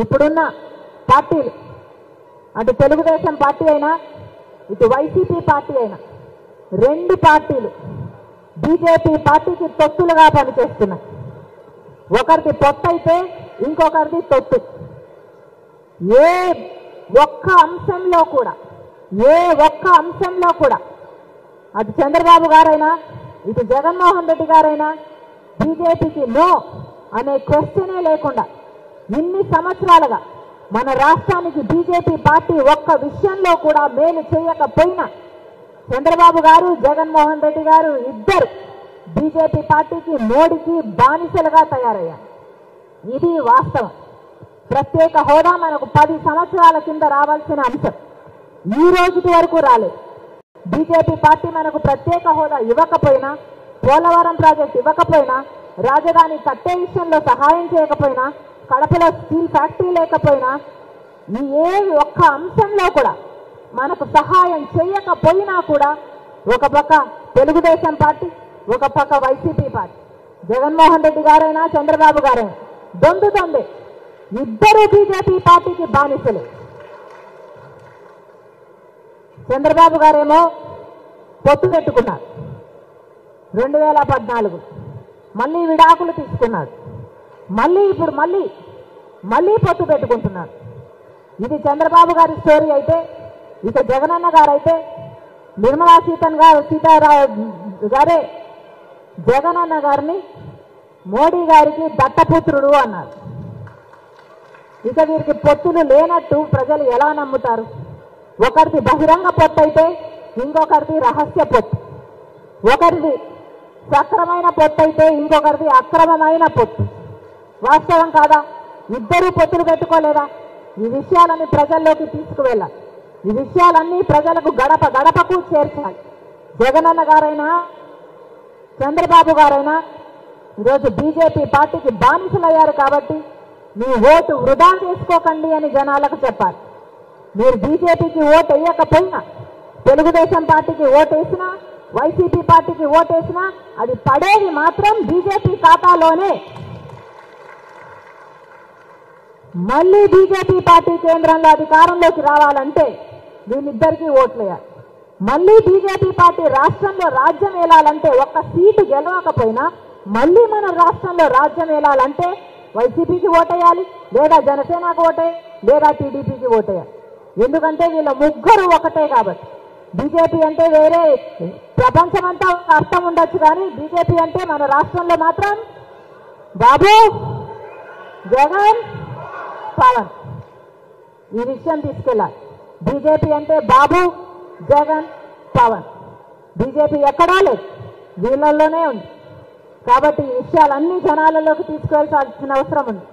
ఇప్పుడున్న పార్టీలు అటు తెలుగుదేశం పార్టీ అయినా ఇటు వైసీపీ పార్టీ అయినా రెండు పార్టీలు బీజేపీ పార్టీకి తొత్తులుగా పనిచేస్తున్నాయి. ఒకరిది పొత్తు అయితే ఇంకొకరిది తొత్తు. ఏ ఒక్క అంశంలో కూడా ఏ ఒక్క అంశంలో కూడా అటు చంద్రబాబు గారైనా ఇటు జగన్మోహన్ రెడ్డి గారైనా బీజేపీకి నో అనే క్వశ్చనే లేకుండా ఇన్ని సంవత్సరాలుగా మన రాష్ట్రానికి బీజేపీ పార్టీ ఒక్క విషయంలో కూడా మేలు చేయకపోయినా చంద్రబాబు గారు జగన్మోహన్ రెడ్డి గారు ఇద్దరు బీజేపీ పార్టీకి మోడీకి బానిసలుగా తయారయ్యారు. ఇది వాస్తవం. ప్రత్యేక హోదా మనకు పది సంవత్సరాల కింద రావాల్సిన అంశం. ఈ రోజుటి వరకు రాలేదు. బీజేపీ పార్టీ మనకు ప్రత్యేక హోదా ఇవ్వకపోయినా పోలవరం ప్రాజెక్ట్ ఇవ్వకపోయినా రాజధాని కట్టే విషయంలో సహాయం చేయకపోయినా కడపలో స్టీల్ ఫ్యాక్టరీ లేకపోయినా ఈ ఏ ఒక్క అంశంలో కూడా మనకు సహాయం చేయకపోయినా కూడా ఒక పక్క తెలుగుదేశం పార్టీ ఒక పక్క వైసీపీ పార్టీ జగన్మోహన్ రెడ్డి గారైనా చంద్రబాబు గారైనా దొందు దొందే ఇద్దరు బీజేపీ పార్టీకి బానిసలు. చంద్రబాబు గారేమో పొత్తు పెట్టుకున్నారు. రెండు వేల పద్నాలుగు మళ్ళీ విడాకులు తీసుకున్నాడు. మళ్ళీ ఇప్పుడు మళ్ళీ మళ్ళీ పొత్తు పెట్టుకుంటున్నాడు ఇది చంద్రబాబు గారి స్టోరీ అయితే ఇక జగనన్న గారైతే నిర్మలా సీతన్ గారు సీతారావు గారే జగనన్న గారిని మోడీ గారికి దత్తపుత్రుడు అన్నారు. ఇక వీరికి పొత్తులు లేనట్టు ప్రజలు ఎలా నమ్ముతారు? ఒకరిది బహిరంగ పొత్తు అయితే ఇంకొకరిది రహస్య పొత్తు. ఒకరిది సక్రమైన పొత్తు అయితే ఇంకొకరిది అక్రమమైన పొత్తు. వాస్తవం కాదా? ఇద్దరూ పొత్తులు పెట్టుకోలేదా? ఈ విషయాలని ప్రజల్లోకి తీసుకువెళ్ళాలి ఈ విషయాలన్నీ ప్రజలకు గడప గడపకు చేర్చాలి. జగనన్న గారైనా చంద్రబాబు గారైనా ఈరోజు బీజేపీ పార్టీకి బానిసలయ్యారు కాబట్టి మీ ఓటు వృధా చేసుకోకండి అని జనాలకు చెప్పాలి. మీరు బీజేపీకి ఓటు వేయకపోయినా తెలుగుదేశం పార్టీకి ఓటేసినా వైసీపీ పార్టీకి ఓటేసినా అది పడేది మాత్రం బీజేపీ ఖాతాలోనే. మళ్ళీ బీజేపీ పార్టీ కేంద్రంలో అధికారంలోకి రావాలంటే వీళ్ళిద్దరికీ ఓట్లేయాలి. మళ్ళీ బీజేపీ పార్టీ రాష్ట్రంలో రాజ్యం ఏలాలంటే ఒక్క సీటు గెలవకపోయినా మళ్ళీ మన రాష్ట్రంలో రాజ్యం ఏలాలంటే వైసీపీకి ఓటేయాలి లేదా జనసేనకు ఓటే లేదా టీడీపీకి ఓటేయాలి. ఎందుకంటే వీళ్ళ ముగ్గురు ఒకటే కాబట్టి. బీజేపీ అంటే వేరే ప్రపంచమంతా ఒక అర్థం ఉండొచ్చు కానీ బీజేపీ అంటే మన రాష్ట్రంలో మాత్రం బాబు జగన్ పవన్. ఈ విషయం తీసుకెళ్ళాలి. బీజేపీ అంటే బాబు జగన్ పవన్. బీజేపీ ఎక్కడా లేదు. వీళ్ళల్లోనే ఉంది. కాబట్టి ఈ విషయాలన్నీ జనాలలోకి తీసుకువెళ్తాల్సిన అవసరం ఉంది.